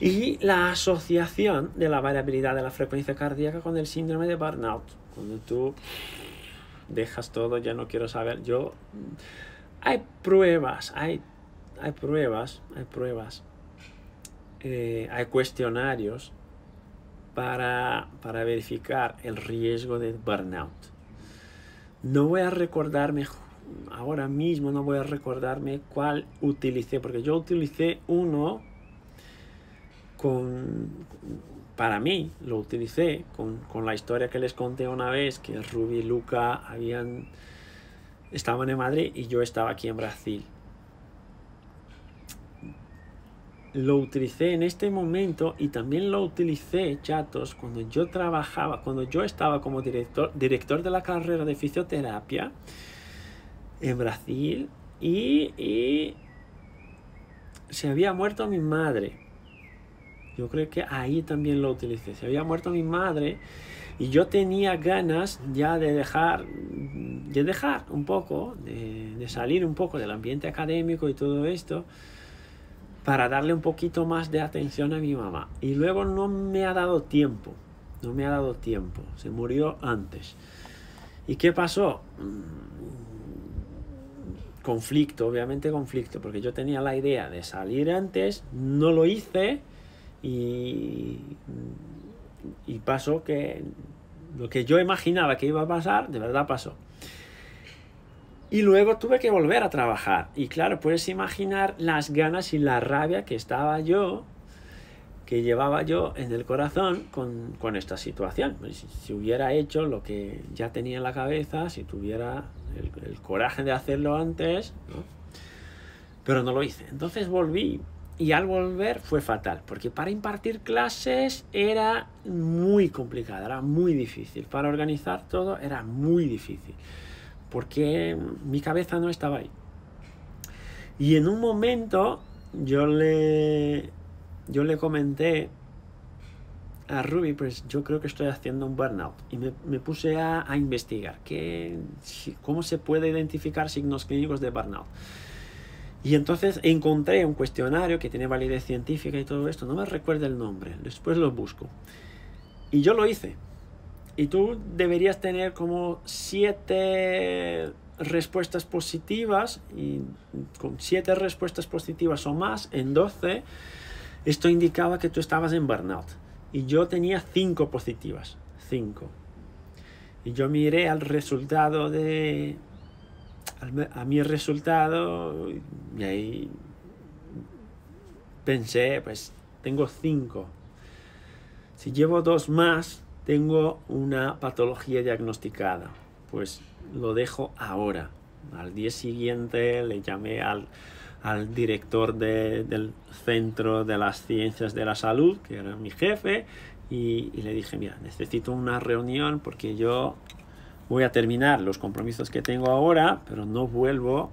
Y la asociación de la variabilidad de la frecuencia cardíaca con el síndrome de burnout. Cuando tú dejas todo, ya no quiero saber. Yo. Hay pruebas, hay, hay pruebas, hay pruebas. Eh, hay cuestionarios para, para verificar el riesgo de burnout. No voy a recordar mejor ahora mismo no voy a recordarme cuál utilicé, porque yo utilicé uno con, para mí lo utilicé con, con, la historia que les conté una vez, que Ruby y Luca habían, estaban en Madrid y yo estaba aquí en Brasil. Lo utilicé en este momento y también lo utilicé, chatos, cuando yo trabajaba, cuando yo estaba como director, director de la carrera de fisioterapia en Brasil y, y se había muerto mi madre yo creo que ahí también lo utilicé. Se había muerto mi madre y yo tenía ganas ya de dejar, de dejar un poco, de, salir un poco del ambiente académico y todo esto para darle un poquito más de atención a mi mamá. Y luego no me ha dado tiempo, no me ha dado tiempo, se murió antes. ¿Y qué pasó? Conflicto, obviamente conflicto, porque yo tenía la idea de salir antes, no lo hice y, y pasó que lo que yo imaginaba que iba a pasar, de verdad pasó. Y luego tuve que volver a trabajar. Y claro, puedes imaginar las ganas y la rabia que estaba yo, que llevaba yo en el corazón con, con esta situación. Si, si, hubiera hecho lo que ya tenía en la cabeza, si tuviera el, el coraje de hacerlo antes, ¿no? pero no lo hice. Entonces volví y al volver fue fatal, porque para impartir clases era muy complicado, era muy difícil. Para organizar todo era muy difícil, porque mi cabeza no estaba ahí. Y en un momento yo le, yo le comenté a Ruby, pues yo creo que estoy haciendo un burnout. Y me, puse a, a investigar qué, cómo se puede identificar signos clínicos de burnout. Y entonces encontré un cuestionario que tiene validez científica y todo esto, no me recuerdo el nombre, después lo busco. Y yo lo hice. Y tú deberías tener como siete respuestas positivas y con siete respuestas positivas o más en 12, esto indicaba que tú estabas en burnout. Y yo tenía cinco positivas, cinco. Y yo miré al resultado de, a mi resultado y ahí pensé, pues tengo cinco. Si llevo dos más, tengo una patología diagnosticada. Pues lo dejo ahora. Al día siguiente le llamé al, al director de, del Centro de las Ciencias de la Salud, que era mi jefe, y, y le dije, mira, necesito una reunión porque yo voy a terminar los compromisos que tengo ahora, pero no vuelvo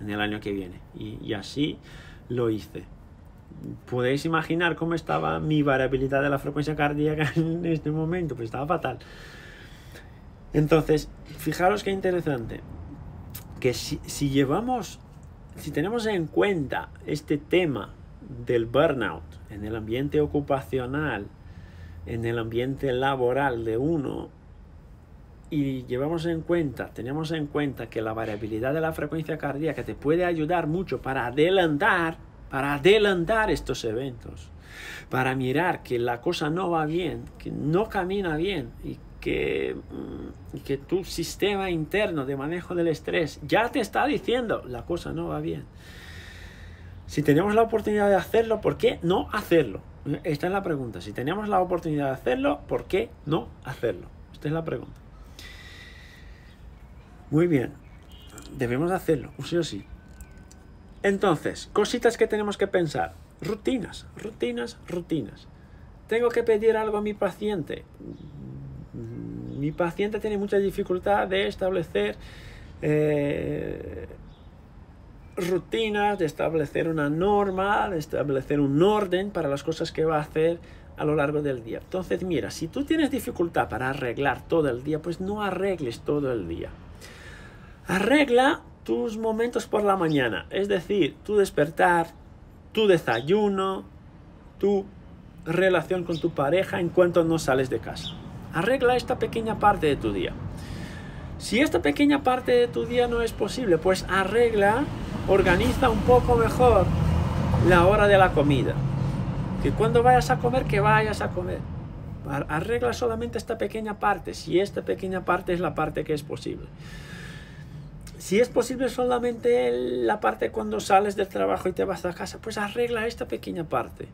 en, el año que viene. Y, y, así lo hice. Podéis imaginar cómo estaba mi variabilidad de la frecuencia cardíaca en este momento, pues estaba fatal. Entonces, fijaros qué interesante, que si, si llevamos, si tenemos en cuenta este tema del burnout en el ambiente ocupacional, en el ambiente laboral de uno, y llevamos en cuenta, tenemos en cuenta que la variabilidad de la frecuencia cardíaca te puede ayudar mucho para adelantar, para adelantar estos eventos, para mirar que la cosa no va bien, que no camina bien y que, mm, que tu sistema interno de manejo del estrés ya te está diciendo la cosa no va bien. Si tenemos la oportunidad de hacerlo, ¿por qué no hacerlo? Esta es la pregunta. Si tenemos la oportunidad de hacerlo, ¿por qué no hacerlo? Esta es la pregunta. Muy bien, debemos hacerlo, sí o sí. Entonces, cositas que tenemos que pensar. Rutinas, rutinas, rutinas. Tengo que pedir algo a mi paciente. Mi paciente tiene mucha dificultad de establecer eh, rutinas, de establecer una norma, de establecer un orden para las cosas que va a hacer a lo largo del día. Entonces, mira, si tú tienes dificultad para arreglar todo el día, pues no arregles todo el día. Arregla tus momentos por la mañana, es decir, tu despertar, tu desayuno, tu relación con tu pareja en cuanto no sales de casa. Arregla esta pequeña parte de tu día. Si esta pequeña parte de tu día no es posible, pues arregla, organiza un poco mejor la hora de la comida. Que cuando vayas a comer, que vayas a comer. Arregla solamente esta pequeña parte, si esta pequeña parte es la parte que es posible. Si es posible solamente la parte cuando sales del trabajo y te vas a casa, pues arregla esta pequeña parte.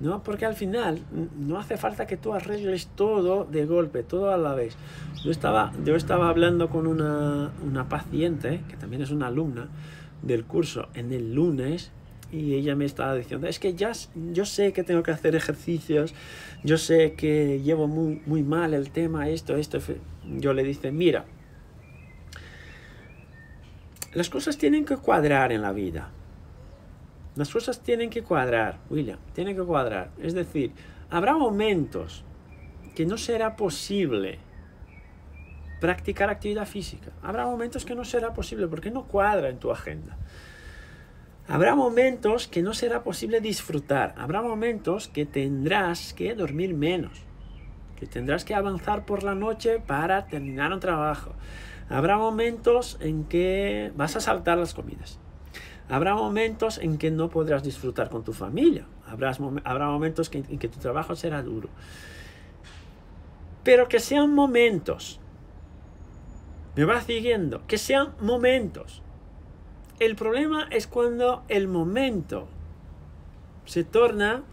¿No? Porque al final no hace falta que tú arregles todo de golpe, todo a la vez. Yo estaba, yo estaba hablando con una, una paciente, que también es una alumna del curso, en el lunes, y ella me estaba diciendo, es que ya yo sé que tengo que hacer ejercicios, yo sé que llevo muy, muy mal el tema, esto, esto. Yo le dije, mira, las cosas tienen que cuadrar en la vida. Las cosas tienen que cuadrar, William, tienen que cuadrar. Es decir, habrá momentos que no será posible practicar actividad física. Habrá momentos que no será posible porque no cuadra en tu agenda. Habrá momentos que no será posible disfrutar. Habrá momentos que tendrás que dormir menos. Que tendrás que avanzar por la noche para terminar un trabajo. Habrá momentos en que vas a saltar las comidas. Habrá momentos en que no podrás disfrutar con tu familia. Habrá, habrá momentos en que tu trabajo será duro. Pero que sean momentos. Me va siguiendo. Que sean momentos. El problema es cuando el momento se torna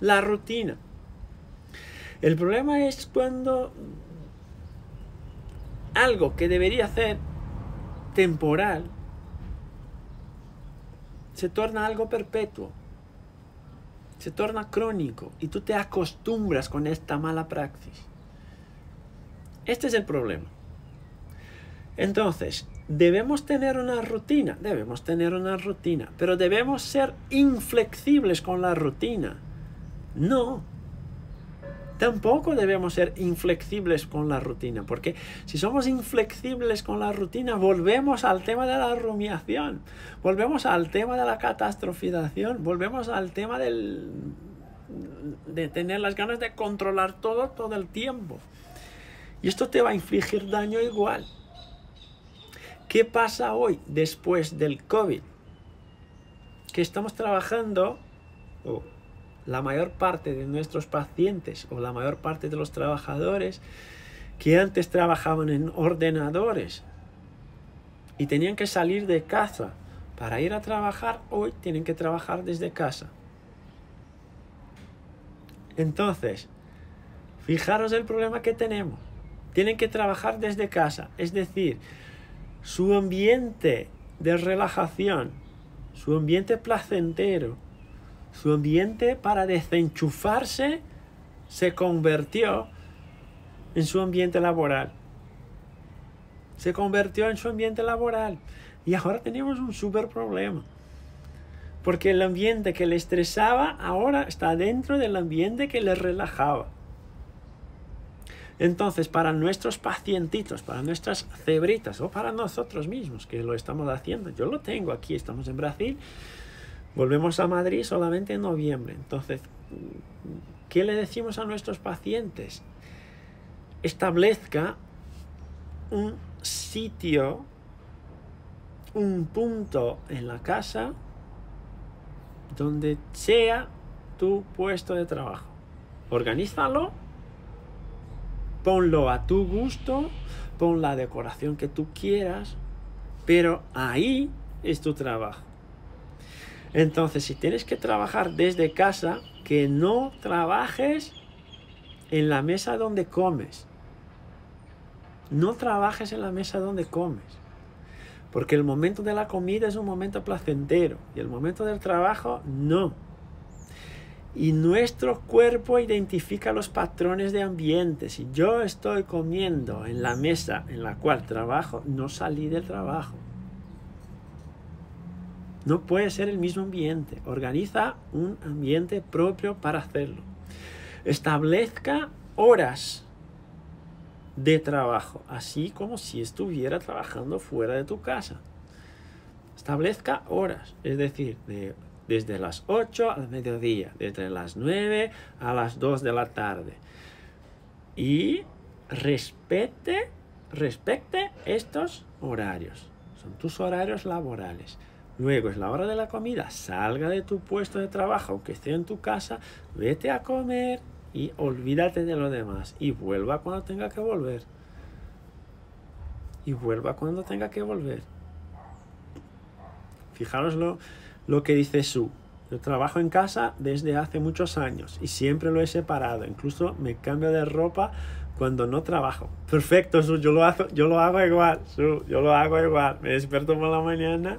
la rutina. El problema es cuando algo que debería ser temporal se torna algo perpetuo, se torna crónico y tú te acostumbras con esta mala praxis. Este es el problema. Entonces, debemos tener una rutina, debemos tener una rutina, pero debemos ser inflexibles con la rutina. No, Tampoco debemos ser inflexibles con la rutina, porque si somos inflexibles con la rutina, volvemos al tema de la rumiación, volvemos al tema de la catastrofización, volvemos al tema del, de tener las ganas de controlar todo todo el tiempo. Y esto te va a infligir daño igual. ¿Qué pasa hoy después del COVID? Que estamos trabajando, la mayor parte de nuestros pacientes o la mayor parte de los trabajadores que antes trabajaban en ordenadores y tenían que salir de casa para ir a trabajar, hoy tienen que trabajar desde casa. Entonces, fijaros el problema que tenemos. Tienen que trabajar desde casa, es decir, su ambiente de relajación, su ambiente placentero, su ambiente para desenchufarse se convirtió en su ambiente laboral. Se convirtió en su ambiente laboral. Y ahora tenemos un súper problema. Porque el ambiente que le estresaba ahora está dentro del ambiente que le relajaba. Entonces, para nuestros pacientitos, para nuestras cebritas o para nosotros mismos que lo estamos haciendo, yo lo tengo aquí, estamos en Brasil, Volvemos a Madrid solamente en noviembre. Entonces, ¿qué le decimos a nuestros pacientes? Establezca un sitio, un punto en la casa donde sea tu puesto de trabajo. Organízalo, ponlo a tu gusto, pon la decoración que tú quieras, pero ahí es tu trabajo. Entonces, si tienes que trabajar desde casa, que no trabajes en la mesa donde comes. No trabajes en la mesa donde comes. Porque el momento de la comida es un momento placentero y el momento del trabajo no. Y nuestro cuerpo identifica los patrones de ambiente. Si yo estoy comiendo en la mesa en la cual trabajo, no salí del trabajo. No puede ser el mismo ambiente. Organiza un ambiente propio para hacerlo. Establezca horas de trabajo, así como si estuviera trabajando fuera de tu casa. Establezca horas, es decir, desde las 8 al mediodía, desde las 9 a las 2 de la tarde. Y respete, respete estos horarios. Son tus horarios laborales. Luego es la hora de la comida, salga de tu puesto de trabajo, aunque esté en tu casa, vete a comer y olvídate de lo demás y vuelva cuando tenga que volver. Y vuelva cuando tenga que volver. Fijaros lo, que dice Su. Yo trabajo en casa desde hace muchos años y siempre lo he separado. Incluso me cambio de ropa cuando no trabajo. Perfecto, yo lo hago, yo lo hago igual, yo lo hago igual. Me despierto por la mañana,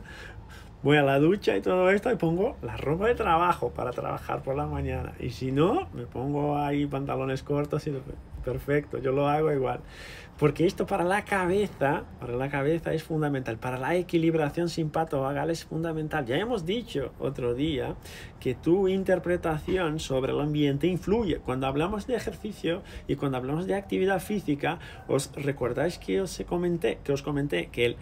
voy a la ducha y todo esto y pongo la ropa de trabajo para trabajar por la mañana. Y si no, me pongo ahí pantalones cortos y perfecto, yo lo hago igual. Porque esto para la cabeza, para la cabeza es fundamental, para la equilibración simpato-vagal es fundamental. Ya hemos dicho otro día que tu interpretación sobre el ambiente influye. Cuando hablamos de ejercicio y cuando hablamos de actividad física, os recordáis que os comenté que os comenté que el,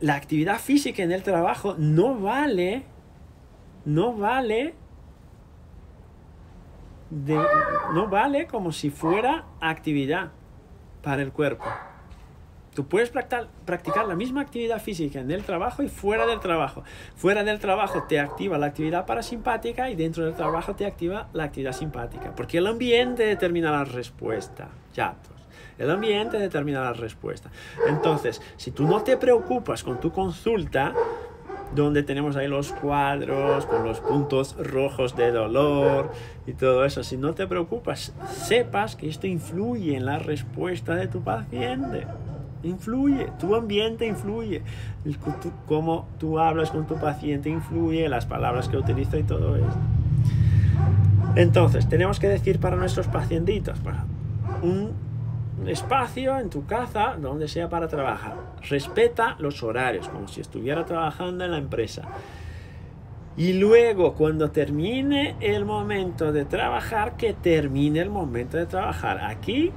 la actividad física en el trabajo no vale no vale no vale como si fuera actividad para el cuerpo. Tú puedes practicar, practicar, la misma actividad física en el trabajo y fuera del trabajo. Fuera del trabajo te activa la actividad parasimpática y dentro del trabajo te activa la actividad simpática. Porque el ambiente determina la respuesta. Chatos. El ambiente determina la respuesta. Entonces, si tú no te preocupas con tu consulta, donde tenemos ahí los cuadros con los puntos rojos de dolor y todo eso. Si no te preocupas, sepas que esto influye en la respuesta de tu paciente. Influye, tu ambiente influye, cómo tú hablas con tu paciente influye, las palabras que utiliza y todo esto. Entonces, tenemos que decir para nuestros pacientitos, un espacio en tu casa donde sea para trabajar. Respeta los horarios, como si estuviera trabajando en la empresa. Y luego, cuando termine el momento de trabajar, que termine el momento de trabajar. Aquí,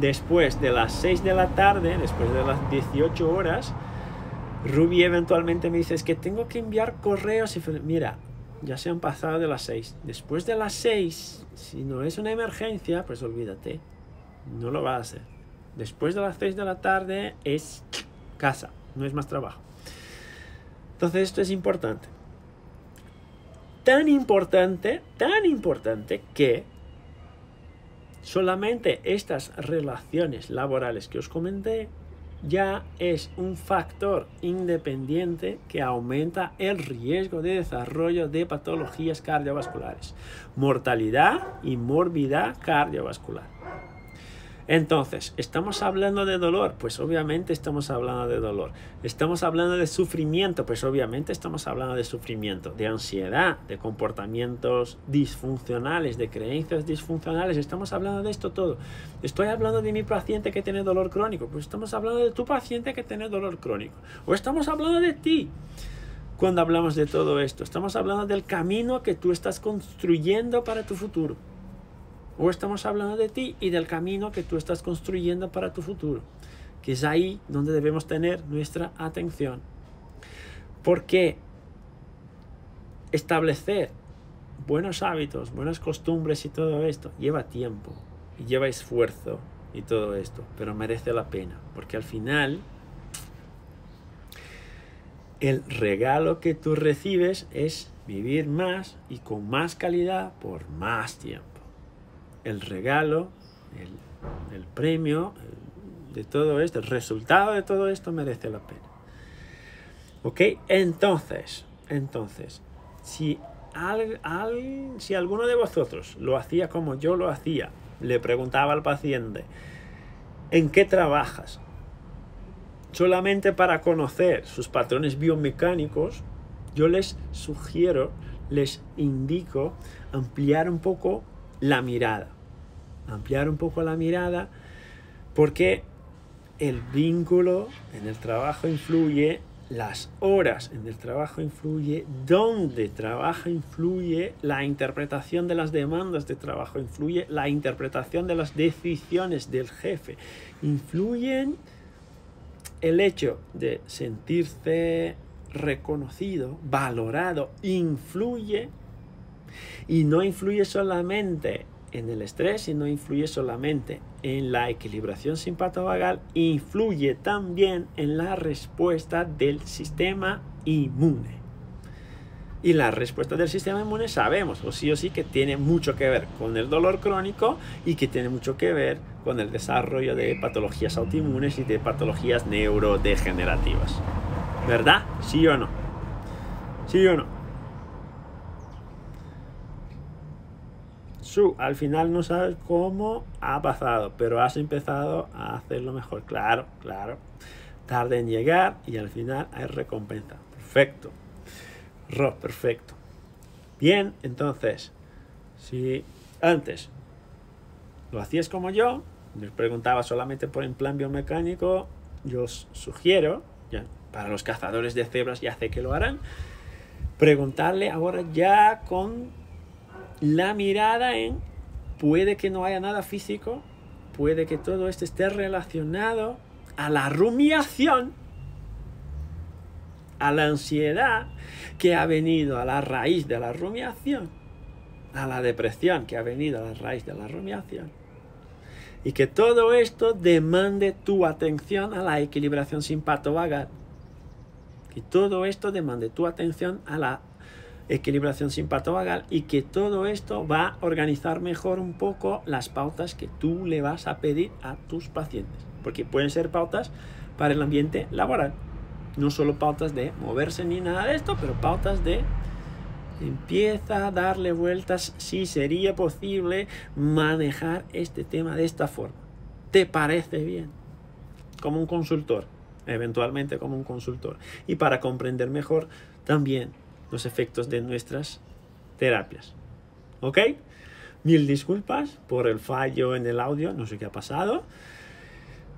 después de las 6 de la tarde, después de las 18 horas, Ruby eventualmente me dice, es que tengo que enviar correos. Y mira, ya se han pasado de las 6. Después de las 6, si no es una emergencia, pues olvídate no lo va a hacer. Después de las 6 de la tarde es casa, no es más trabajo. Entonces esto es importante. Tan importante, tan importante que solamente estas relaciones laborales que os comenté ya es un factor independiente que aumenta el riesgo de desarrollo de patologías cardiovasculares, mortalidad y morbidad cardiovascular. Entonces, ¿estamos hablando de dolor? Pues obviamente estamos hablando de dolor. ¿Estamos hablando de sufrimiento? Pues obviamente estamos hablando de sufrimiento, de ansiedad, de comportamientos disfuncionales, de creencias disfuncionales. Estamos hablando de esto todo. Estoy hablando de mi paciente que tiene dolor crónico. Pues estamos hablando de tu paciente que tiene dolor crónico. O estamos hablando de ti cuando hablamos de todo esto. Estamos hablando del camino que tú estás construyendo para tu futuro. O estamos hablando de ti y del camino que tú estás construyendo para tu futuro, que es ahí donde debemos tener nuestra atención. Porque establecer buenos hábitos, buenas costumbres y todo esto lleva tiempo y lleva esfuerzo y todo esto, pero merece la pena, porque al final el regalo que tú recibes es vivir más y con más calidad por más tiempo el regalo, el, premio de todo esto, el resultado de todo esto merece la pena. ¿Ok? Entonces, entonces, si, si alguno de vosotros lo hacía como yo lo hacía, le preguntaba al paciente, ¿en qué trabajas? Solamente para conocer sus patrones biomecánicos, yo les sugiero, les indico ampliar un poco la mirada. Ampliar un poco la mirada porque el vínculo en el trabajo influye, las horas en el trabajo influye, dónde trabaja influye, la interpretación de las demandas de trabajo influye, la interpretación de las decisiones del jefe influyen el hecho de sentirse reconocido, valorado, influye y no influye solamente en el estrés y no influye solamente en la equilibración simpatovagal, influye también en la respuesta del sistema inmune. Y la respuesta del sistema inmune sabemos, o sí o sí, que tiene mucho que ver con el dolor crónico y que tiene mucho que ver con el desarrollo de patologías autoinmunes y de patologías neurodegenerativas. ¿Verdad? ¿Sí o no? ¿Sí o no? Su, al final no sabes cómo ha pasado, pero has empezado a hacerlo mejor. Claro, claro. Tarde en llegar y al final hay recompensa. Perfecto. Ro, perfecto. Bien, entonces, si antes lo hacías como yo, me preguntaba solamente por el plan biomecánico, yo os sugiero, ya, para los cazadores de cebras ya sé que lo harán, preguntarle ahora ya con la mirada en puede que no haya nada físico, puede que todo esto esté relacionado a la rumiación, a la ansiedad que ha venido a la raíz de la rumiación, a la depresión que ha venido a la raíz de la rumiación. Y que todo esto demande tu atención a la equilibración simpato-vagal. Que todo esto demande tu atención a la equilibración simpato-vagal y que todo esto va a organizar mejor un poco las pautas que tú le vas a pedir a tus pacientes. Porque pueden ser pautas para el ambiente laboral. No solo pautas de moverse ni nada de esto, pero pautas de empieza a darle vueltas si sería posible manejar este tema de esta forma. ¿Te parece bien? Como un consultor, eventualmente como un consultor. Y para comprender mejor también los efectos de nuestras terapias. ¿Ok? Mil disculpas por el fallo en el audio, no sé qué ha pasado,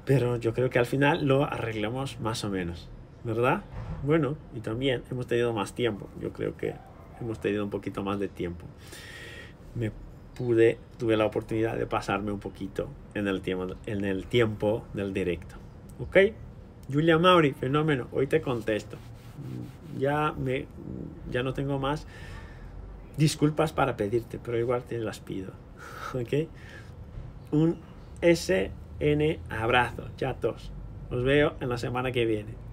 pero yo creo que al final lo arreglamos más o menos, ¿verdad? Bueno, y también hemos tenido más tiempo, yo creo que hemos tenido un poquito más de tiempo. Me pude, tuve la oportunidad de pasarme un poquito en el tiempo, en el tiempo del directo. ¿Ok? Julia Mauri, fenómeno, hoy te contesto. Ya, me, ya no tengo más disculpas para pedirte, pero igual te las pido. ¿Ok? Un SN abrazo, chatos. Os veo en la semana que viene.